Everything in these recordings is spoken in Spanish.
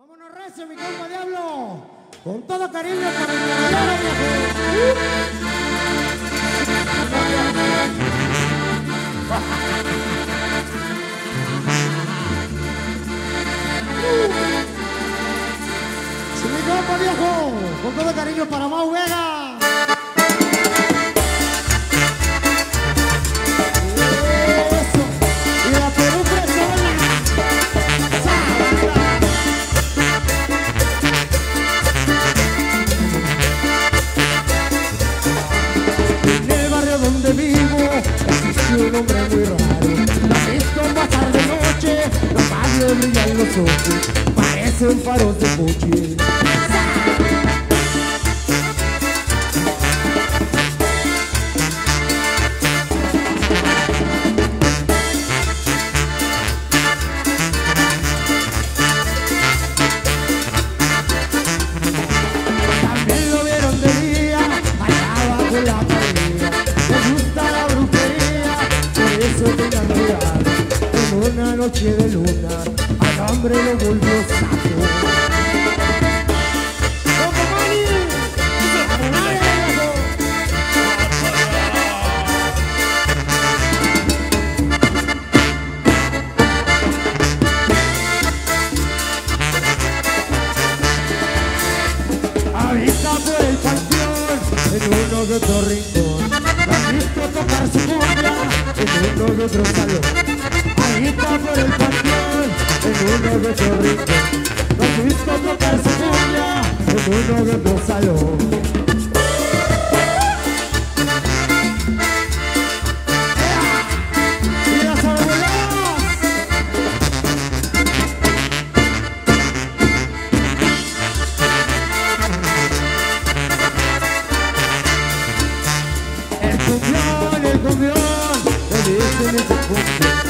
Vámonos recio, mi compa Diablo. Con todo cariño para el Si mi compa viejo, con todo cariño para Mau Vega. Parece un faro de bote también lo vieron de día, allá va a la pandemia, me gusta la brujería, por eso de la vida, como una noche de luna hambre lo volvió el en uno de otro rincón. La visto tocar su cumbia en uno de otro salón. Habita por el panteón mundo que te brinde No fuiste tocar su cumbia El mundo que tu salón El el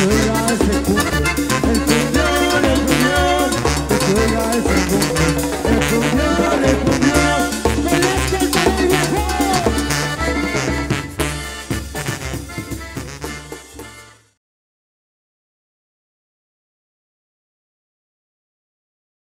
Good eyes.